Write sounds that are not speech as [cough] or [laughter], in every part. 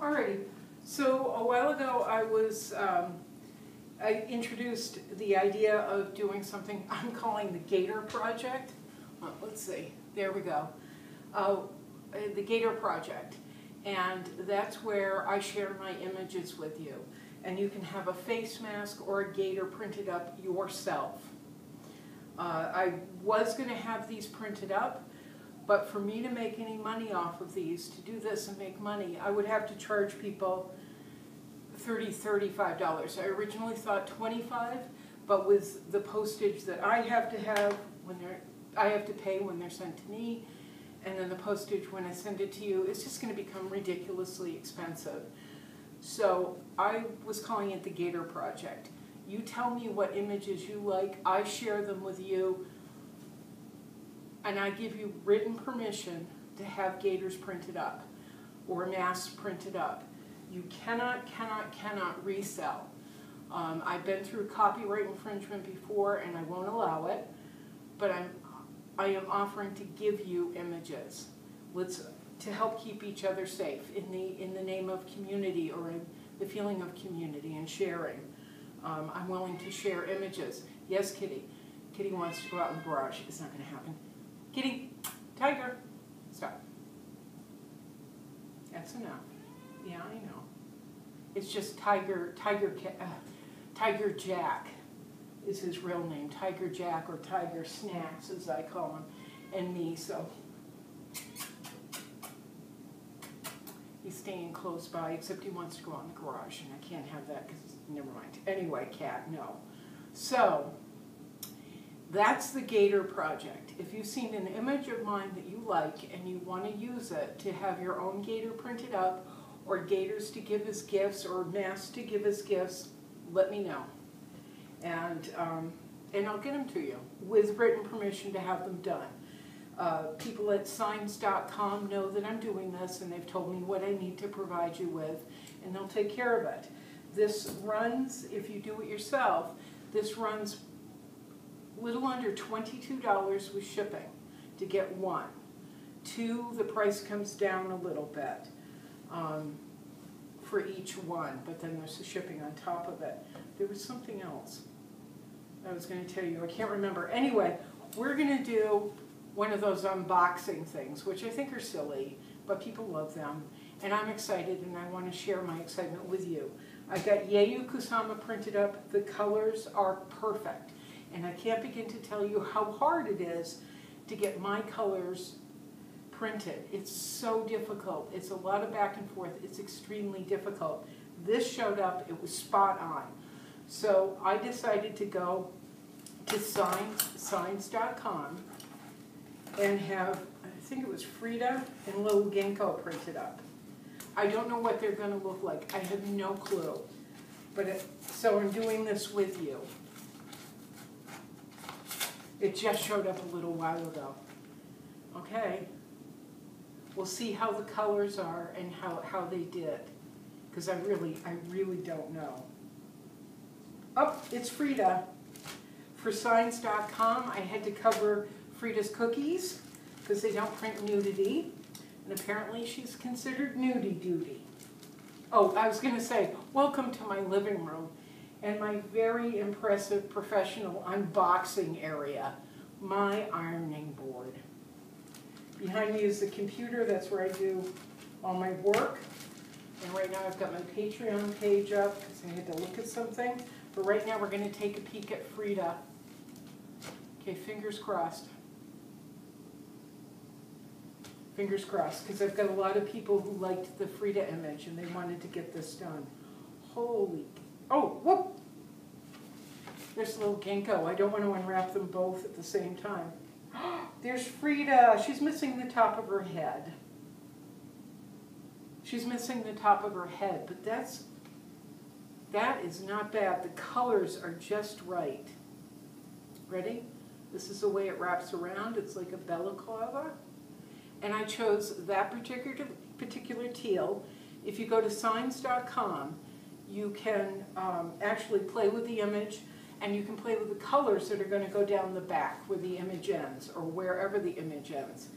Alrighty, so a while ago I was, um, I introduced the idea of doing something [laughs] I'm calling the Gaiter Project. Uh, let's see, there we go. Uh, the Gaiter Project. And that's where I share my images with you. And you can have a face mask or a gaiter printed up yourself. Uh, I was going to have these printed up, but for me to make any money off of these, to do this and make money, I would have to charge people $30, $35. I originally thought 25 but with the postage that I have to have when they're, I have to pay when they're sent to me, and then the postage when I send it to you, it's just going to become ridiculously expensive. So I was calling it the Gaiter Project. You tell me what images you like, I share them with you, and I give you written permission to have gaiters printed up or masks printed up. You cannot, cannot, cannot resell. Um, I've been through copyright infringement before and I won't allow it, but I'm, I am offering to give you images. Let's, to help keep each other safe in the, in the name of community or in the feeling of community and sharing. Um, I'm willing to share images. Yes, Kitty. Kitty wants to go out the garage. It's not going to happen. Kitty, Tiger, stop. That's enough. Yeah, I know. It's just Tiger, Tiger, uh, Tiger Jack is his real name. Tiger Jack or Tiger Snacks, as I call him, and me. So he's staying close by, except he wants to go out in the garage, and I can't have that because never mind. Anyway, cat, no. So that's the Gaiter project. If you've seen an image of mine that you like and you want to use it to have your own gaiter printed up or gaiters to give as gifts or masks to give as gifts, let me know. And, um, and I'll get them to you with written permission to have them done. Uh, people at signs.com know that I'm doing this and they've told me what I need to provide you with and they'll take care of it. This runs, if you do it yourself, this runs little under $22 with shipping to get one. Two, the price comes down a little bit um, for each one, but then there's the shipping on top of it. There was something else I was going to tell you. I can't remember. Anyway, we're going to do one of those unboxing things, which I think are silly, but people love them. And I'm excited, and I want to share my excitement with you. I got Yayoi Kusama printed up. The colors are perfect. And I can't begin to tell you how hard it is to get my colors printed. It's so difficult. It's a lot of back and forth. It's extremely difficult. This showed up. It was spot on. So I decided to go to signs, signs.com and have, I think it was Frida and Little Ginkgo printed up. I don't know what they're going to look like. I have no clue. But it, so I'm doing this with you. It just showed up a little while ago. Okay. We'll see how the colors are and how, how they did. Because I really, I really don't know. Oh, it's Frida. For signs.com, I had to cover Frida's cookies because they don't print nudity. And apparently she's considered nudie duty. Oh, I was going to say, welcome to my living room and my very impressive professional unboxing area, my ironing board. Behind me is the computer, that's where I do all my work. And right now I've got my Patreon page up because I had to look at something. But right now we're going to take a peek at Frida. Okay, fingers crossed. Fingers crossed, because I've got a lot of people who liked the Frida image and they wanted to get this done. Holy, oh, whoop! There's a little ginkgo. I don't want to unwrap them both at the same time. [gasps] There's Frida. She's missing the top of her head. She's missing the top of her head, but that's, that is not bad. The colors are just right. Ready? This is the way it wraps around. It's like a balaclava. And I chose that particular, particular teal. If you go to signs.com, you can um, actually play with the image and you can play with the colors that are going to go down the back where the image ends or wherever the image ends.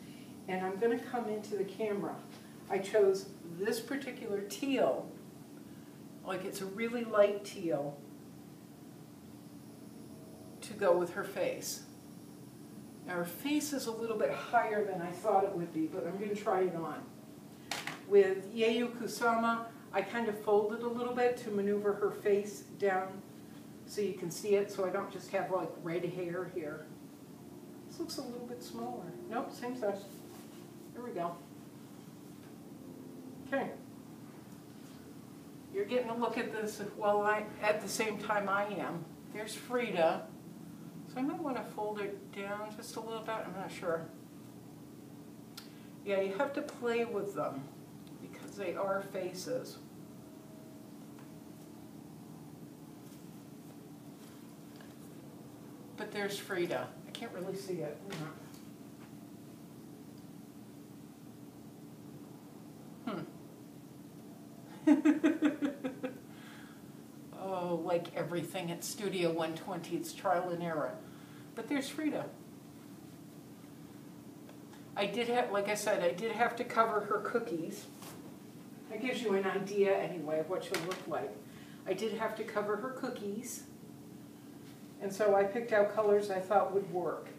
And I'm going to come into the camera. I chose this particular teal, like it's a really light teal, to go with her face. Now her face is a little bit higher than I thought it would be, but I'm going to try it on. With Yayoi Kusama, I kind of folded a little bit to maneuver her face down so you can see it, so I don't just have like red hair here. This looks a little bit smaller. Nope, same size. Here we go. Okay. You're getting a look at this while I, at the same time I am. There's Frida. So I might want to fold it down just a little bit, I'm not sure. Yeah, you have to play with them they are faces. But there's Frida. I can't really see it. Hmm. [laughs] oh, like everything at Studio 120, it's trial and error. But there's Frida. I did have, like I said, I did have to cover her cookies. That gives you an idea anyway of what she'll look like. I did have to cover her cookies. And so I picked out colors I thought would work.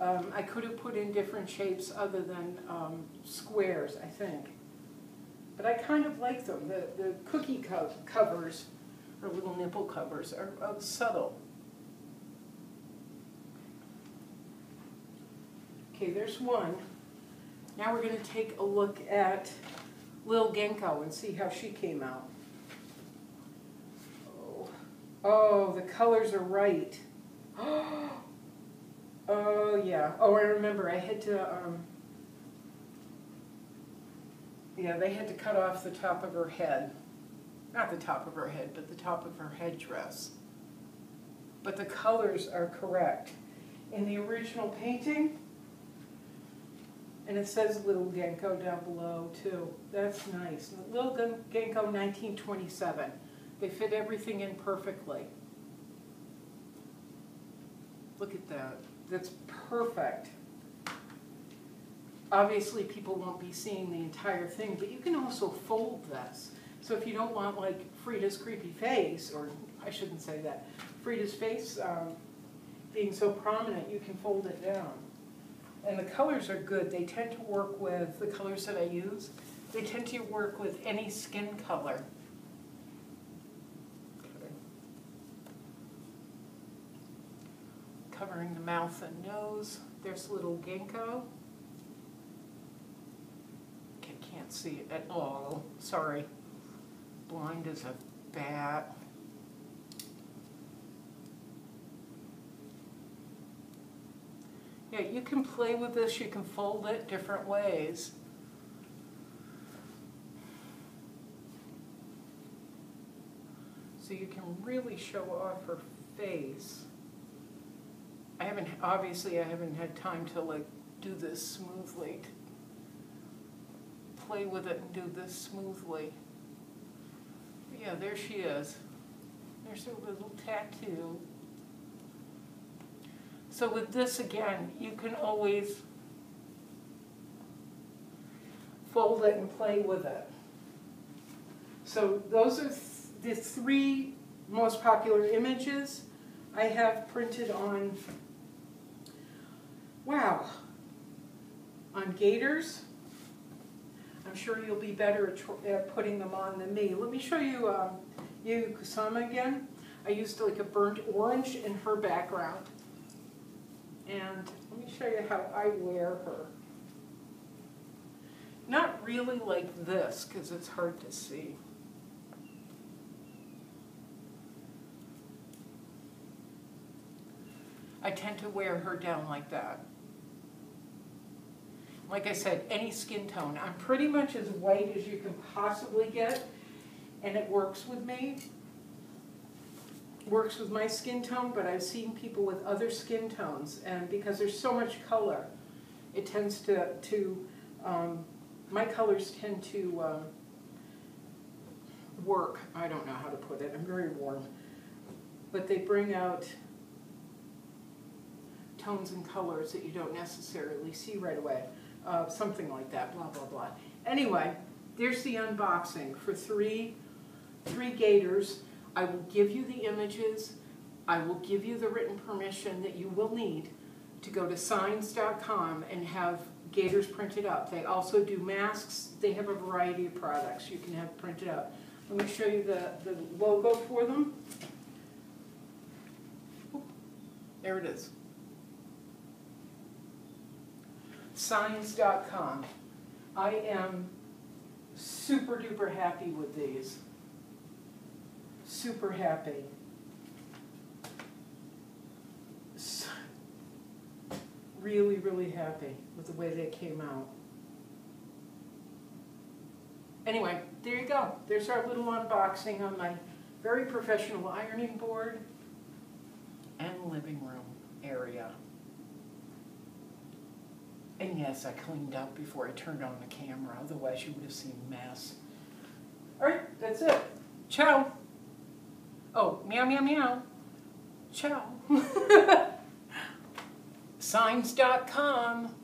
Um, I could have put in different shapes other than um, squares, I think. But I kind of like them. The, the cookie co covers, or little nipple covers, are, are subtle. Okay, there's one. Now we're going to take a look at Lil Genko and see how she came out. Oh, oh the colors are right. [gasps] Oh, yeah. Oh, I remember. I had to, um, yeah, they had to cut off the top of her head. Not the top of her head, but the top of her headdress. But the colors are correct. In the original painting, and it says Little Genko down below too. That's nice. Little Genko 1927. They fit everything in perfectly. Look at that. That's perfect. Obviously, people won't be seeing the entire thing, but you can also fold this. So if you don't want like Frida's creepy face, or I shouldn't say that, Frida's face um, being so prominent, you can fold it down. And the colors are good. They tend to work with the colors that I use. They tend to work with any skin color. Covering the mouth and nose. There's little ginkgo. Okay, can't see it at all. Sorry. Blind as a bat. Yeah, you can play with this, you can fold it different ways. So you can really show off her face. I haven't, obviously I haven't had time to like do this smoothly. Play with it and do this smoothly. But yeah, there she is. There's her little tattoo. So with this again, you can always fold it and play with it. So those are th the three most popular images I have printed on, wow, on gaiters. I'm sure you'll be better at, at putting them on than me. Let me show you um, Yu Kusama again. I used like a burnt orange in her background. And let me show you how I wear her. Not really like this, because it's hard to see. I tend to wear her down like that. Like I said, any skin tone. I'm pretty much as white as you can possibly get, and it works with me works with my skin tone, but I've seen people with other skin tones, and because there's so much color, it tends to, to um, my colors tend to um, work. I don't know how to put it. I'm very warm. But they bring out tones and colors that you don't necessarily see right away. uh, something like that, blah, blah, blah. Anyway, there's the unboxing for three, three gaiters. I will give you the images. I will give you the written permission that you will need to go to signs.com and have gaiters printed up. They also do masks. They have a variety of products you can have printed up. Let me show you the, the logo for them. There it is. Signs.com. I am super duper happy with these. Super happy. S- Really, really happy with the way they came out. Anyway, there you go. There's our little unboxing on my very professional ironing board and living room area. And yes, I cleaned up before I turned on the camera, otherwise you would have seen mess. All right, that's it. Ciao. Oh, meow, meow, meow. Ciao. [laughs] Signs.com.